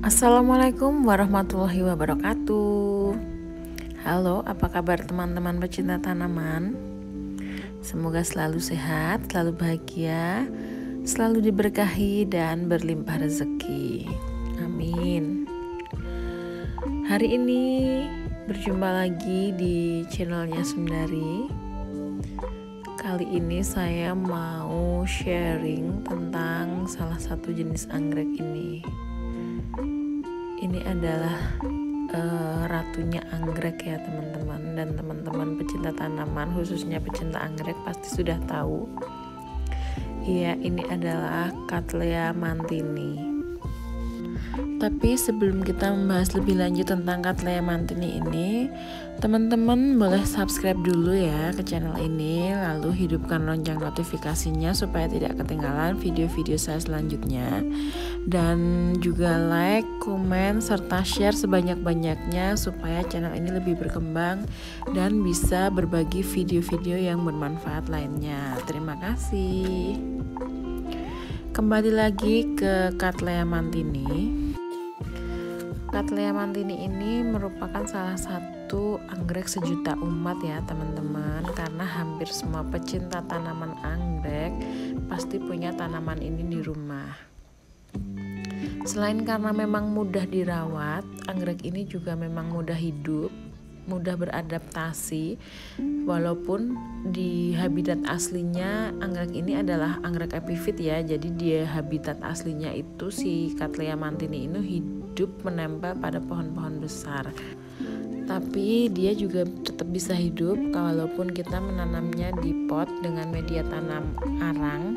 Assalamualaikum warahmatullahi wabarakatuh. Halo, apa kabar teman-teman pecinta tanaman? Semoga selalu sehat, selalu bahagia, selalu diberkahi dan berlimpah rezeki. Amin. Hari ini berjumpa lagi di channelnya Sundari. Kali ini saya mau sharing tentang salah satu jenis anggrek ini. Ini adalah uh, ratunya anggrek ya teman-teman dan teman-teman pecinta tanaman khususnya pecinta anggrek pasti sudah tahu. Iya, ini adalah Cattleya mantini. Tapi sebelum kita membahas lebih lanjut tentang Cattleya mantini ini, teman-teman boleh subscribe dulu ya ke channel ini, lalu hidupkan lonceng notifikasinya supaya tidak ketinggalan video-video saya selanjutnya. Dan juga like, komen, serta share sebanyak-banyaknya supaya channel ini lebih berkembang dan bisa berbagi video-video yang bermanfaat lainnya. Terima kasih. Kembali lagi ke Cattleya mantini. Cattleya mantini ini merupakan salah satu anggrek sejuta umat ya teman-teman karena hampir semua pecinta tanaman anggrek pasti punya tanaman ini di rumah. Selain karena memang mudah dirawat, anggrek ini juga memang mudah hidup, mudah beradaptasi walaupun di habitat aslinya anggrek ini adalah anggrek epifit ya jadi dia habitat aslinya itu si Cattleya mantini ini hidup menempel pada pohon-pohon besar. Tapi dia juga tetap bisa hidup walaupun kita menanamnya di pot dengan media tanam arang,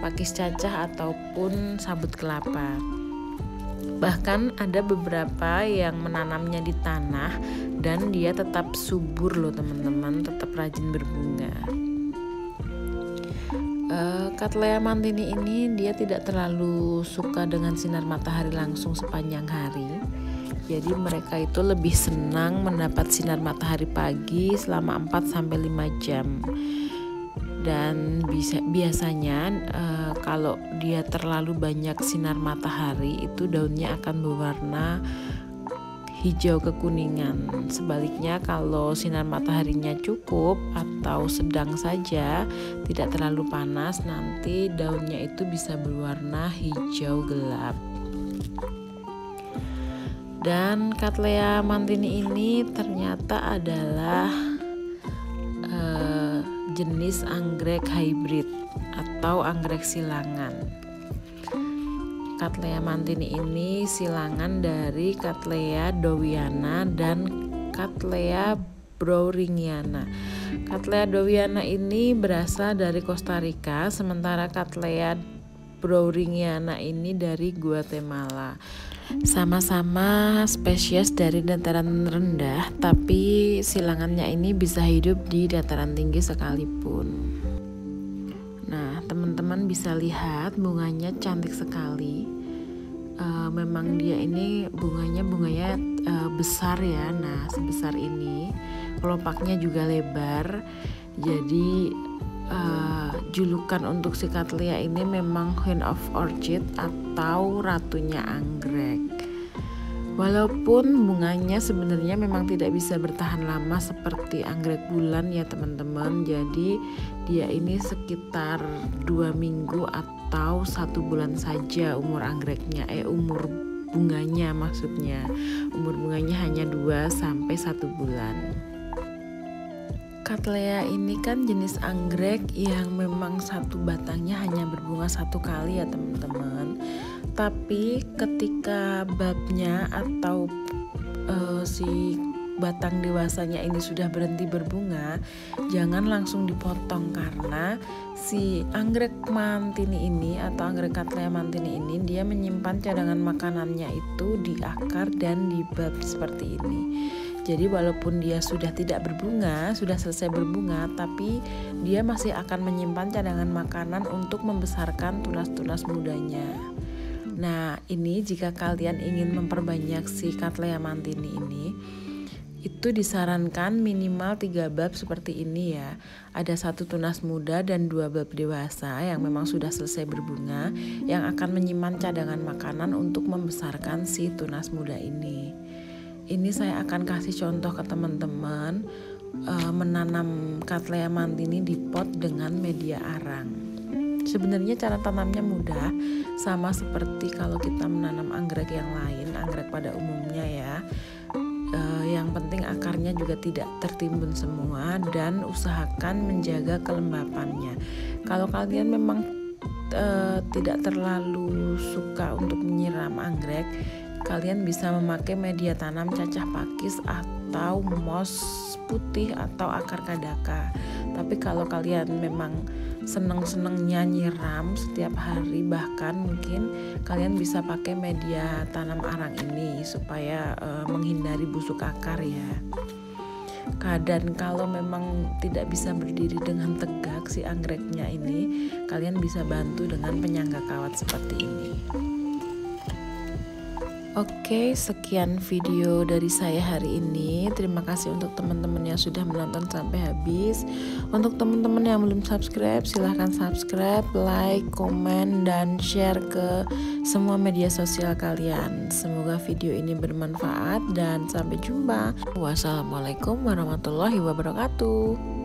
pakis cacah ataupun sabut kelapa. Bahkan ada beberapa yang menanamnya di tanah dan dia tetap subur loh teman-teman, tetap rajin berbunga. Uh, mantini ini dia tidak terlalu suka dengan sinar matahari langsung sepanjang hari. Jadi mereka itu lebih senang mendapat sinar matahari pagi selama 4 sampai 5 jam. Dan bisa biasanya uh, kalau dia terlalu banyak sinar matahari itu daunnya akan berwarna hijau kekuningan. Sebaliknya kalau sinar mataharinya cukup atau sedang saja, tidak terlalu panas, nanti daunnya itu bisa berwarna hijau gelap. Dan Cattleya mantini ini ternyata adalah uh, jenis anggrek hybrid atau anggrek silangan. Cattleya mantini ini silangan dari Cattleya dowiana dan Cattleya browringiana. Cattleya dowiana ini berasal dari Costa Rica, sementara Cattleya browringiana ini dari Guatemala. Sama-sama spesies dari dataran rendah, tapi silangannya ini bisa hidup di dataran tinggi sekalipun. Nah, teman-teman bisa lihat bunganya cantik sekali. Uh, memang dia ini bunganya bunganya uh, besar ya. Nah, sebesar ini. Kelopaknya juga lebar. Jadi uh, julukan untuk si Cattleya ini memang Queen of Orchid atau ratunya anggrek. Walaupun bunganya sebenarnya memang tidak bisa bertahan lama seperti anggrek bulan ya teman-teman. Jadi dia ini sekitar dua minggu atau satu bulan saja umur anggreknya. Eh umur bunganya maksudnya. Umur bunganya hanya 2 sampai satu bulan. Cattleya ini kan jenis anggrek yang memang satu batangnya hanya berbunga satu kali ya teman-teman tapi ketika babnya atau uh, si batang dewasanya ini sudah berhenti berbunga, jangan langsung dipotong karena si anggrek mantini ini atau anggrek Cattleya mantini ini dia menyimpan cadangan makanannya itu di akar dan di bab seperti ini. Jadi walaupun dia sudah tidak berbunga, sudah selesai berbunga, tapi dia masih akan menyimpan cadangan makanan untuk membesarkan tunas-tunas mudanya. Nah, ini jika kalian ingin memperbanyak si Cattleya mantini ini, itu disarankan minimal tiga bab seperti ini ya. Ada satu tunas muda dan dua bab dewasa yang memang sudah selesai berbunga yang akan menyimpan cadangan makanan untuk membesarkan si tunas muda ini. Ini saya akan kasih contoh ke teman-teman uh, menanam Cattleya mantini di pot dengan media arang. Sebenarnya cara tanamnya mudah, sama seperti kalau kita menanam anggrek yang lain, anggrek pada umumnya ya uh, yang penting akarnya juga tidak tertimbun semua dan usahakan menjaga kelembapannya kalau kalian memang uh, tidak terlalu suka untuk menyiram anggrek kalian bisa memakai media tanam cacah pakis atau moss putih atau akar kadaka. Tapi kalau kalian memang seneng-senengnya nyiram setiap hari bahkan mungkin kalian bisa pakai media tanam arang ini supaya uh, menghindari busuk akar ya. Dan kalau memang tidak bisa berdiri dengan tegak si anggreknya ini kalian bisa bantu dengan penyangga kawat seperti ini Oke, sekian video dari saya hari ini. Terima kasih untuk teman-teman yang sudah menonton sampai habis. Untuk teman-teman yang belum subscribe, silahkan subscribe, like, komen, dan share ke semua media sosial kalian. Semoga video ini bermanfaat dan sampai jumpa. Wassalamualaikum warahmatullahi wabarakatuh.